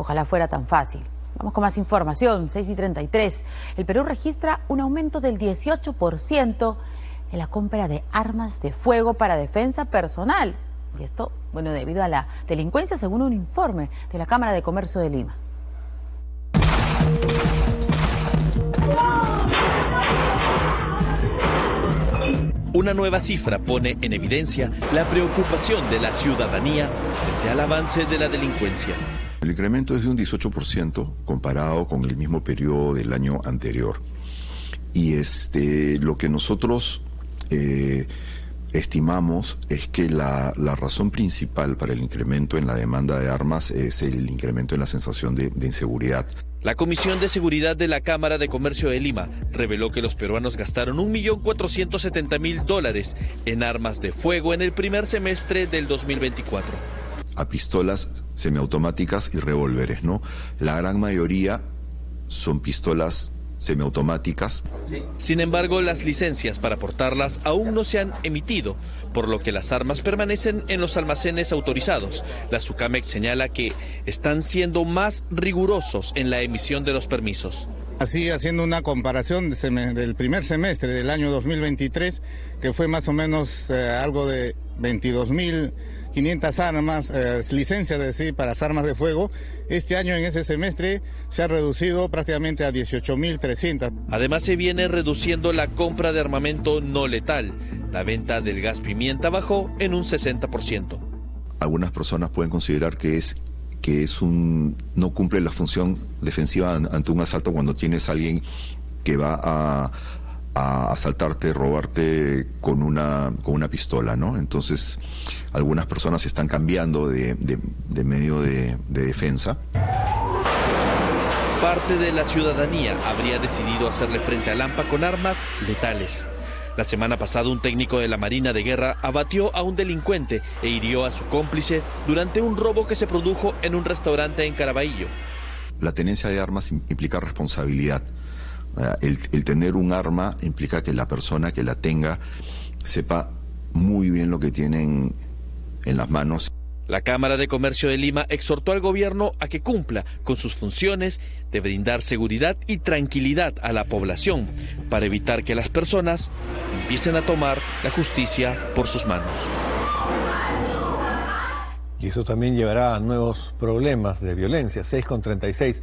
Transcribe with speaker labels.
Speaker 1: Ojalá fuera tan fácil. Vamos con más información, 6 y 33. El Perú registra un aumento del 18% en la compra de armas de fuego para defensa personal. Y esto, bueno, debido a la delincuencia, según un informe de la Cámara de Comercio de Lima.
Speaker 2: Una nueva cifra pone en evidencia la preocupación de la ciudadanía frente al avance de la delincuencia.
Speaker 3: El incremento es de un 18% comparado con el mismo periodo del año anterior. Y este, lo que nosotros eh, estimamos es que la, razón principal para el incremento en la demanda de armas es el incremento en la sensación de, de inseguridad.
Speaker 2: La Comisión de Seguridad de la Cámara de Comercio de Lima reveló que los peruanos gastaron 1.470.000 dólares en armas de fuego en el primer semestre del 2024.
Speaker 3: A pistolas semiautomáticas y revólveres, ¿no? La gran mayoría son pistolas semiautomáticas.
Speaker 2: Sin embargo, las licencias para portarlas aún no se han emitido, por lo que las armas permanecen en los almacenes autorizados. La SUCAMEX señala que están siendo más rigurosos en la emisión de los permisos.
Speaker 4: Así, haciendo una comparación del primer semestre del año 2023, que fue más o menos eh, algo de 22 mil 500 armas, eh, licencias de decir, para las armas de fuego. Este año en ese semestre se ha reducido prácticamente a 18.300.
Speaker 2: Además se viene reduciendo la compra de armamento no letal. La venta del gas pimienta bajó en un 60%.
Speaker 3: Algunas personas pueden considerar que es que es un no cumple la función defensiva ante un asalto cuando tienes a alguien que va a a asaltarte, robarte con una, con una pistola, ¿no? Entonces, algunas personas están cambiando de, medio de, de defensa.
Speaker 2: Parte de la ciudadanía habría decidido hacerle frente al AMPA con armas letales. La semana pasada un técnico de la Marina de Guerra abatió a un delincuente e hirió a su cómplice durante un robo que se produjo en un restaurante en Caraballo.
Speaker 3: La tenencia de armas implica responsabilidad. El, tener un arma implica que la persona que la tenga sepa muy bien lo que tienen en las manos.
Speaker 2: La Cámara de Comercio de Lima exhortó al gobierno a que cumpla con sus funciones de brindar seguridad y tranquilidad a la población para evitar que las personas empiecen a tomar la justicia por sus manos.
Speaker 5: Y eso también llevará a nuevos problemas de violencia. 6 con 36.